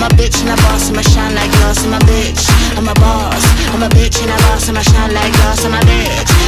I'm a bitch and a boss, I'm a shine like glass. I'm a bitch, I'm a boss. I'm a bitch and a boss, I'm a shine like glass. I'm a bitch.